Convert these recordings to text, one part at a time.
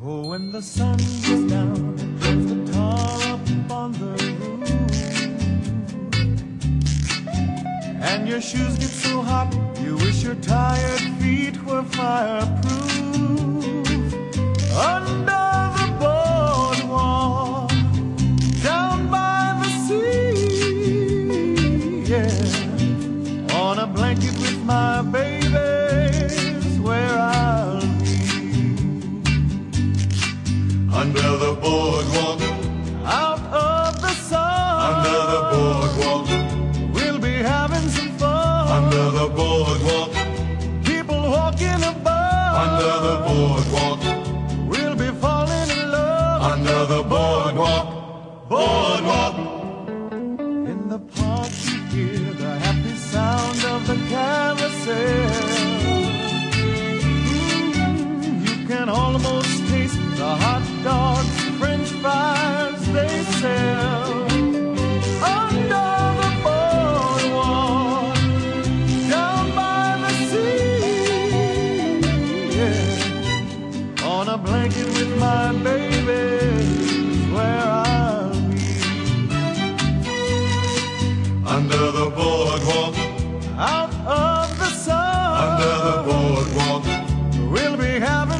Oh, when the sun goes down and puts the up on the roof, and your shoes get so hot, you wish your tired feet were fireproof. Under the boardwalk, down by the sea, yeah, with my baby's where I'll be. Under the boardwalk, Out of the sun, under the boardwalk, we'll be having some fun. under the boardwalk, People walking above, under the boardwalk, can almost taste the hot dogs, French fries they sell. Under the boardwalk, down by the sea, yeah. On a blanket with my baby,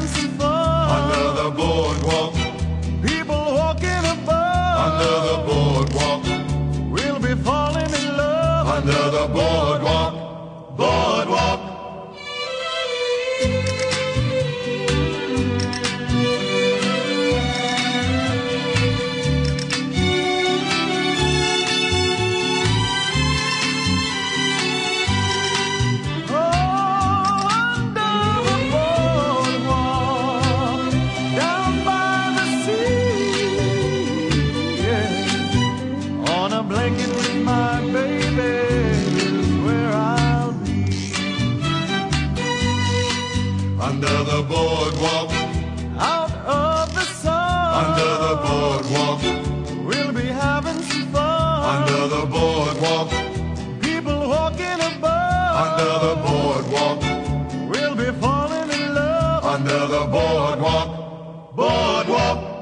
having fun. under the boardwalk, People walking above. under the boardwalk, We'll be falling in love. under the boardwalk, boardwalk. boardwalk. Out of the sun. Under the boardwalk. We'll be having some fun. Under the boardwalk. People walking above. Under the boardwalk. We'll be falling in love. Under the boardwalk. Boardwalk.